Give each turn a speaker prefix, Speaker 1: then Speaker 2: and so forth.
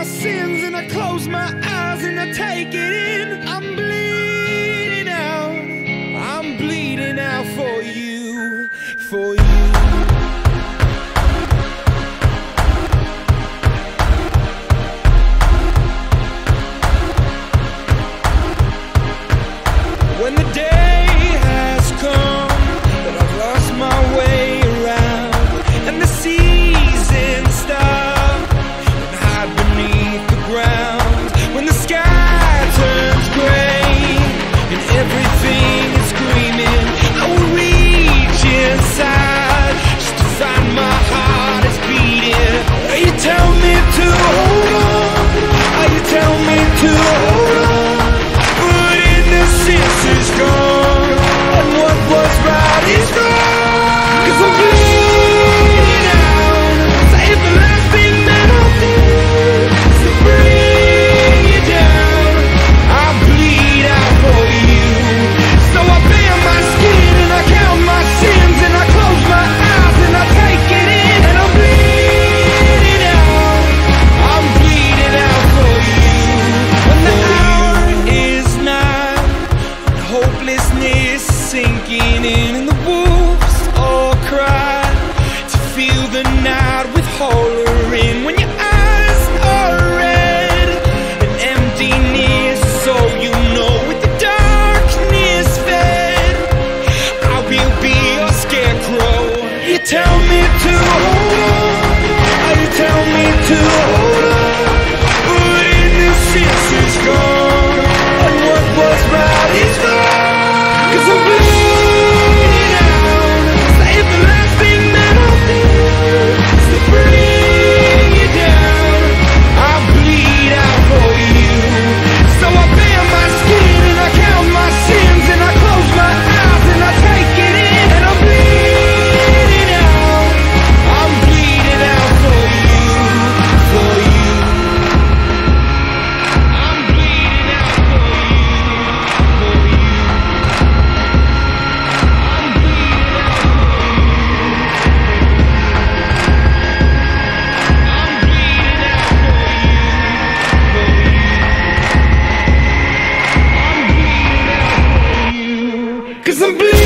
Speaker 1: my sins and I close my eyes and I take it in. I'm bleeding out. I'm bleeding out for you, for you. laughing screaming. I will reach inside. tell me to hold on? How you tell me to Cause I'm blue.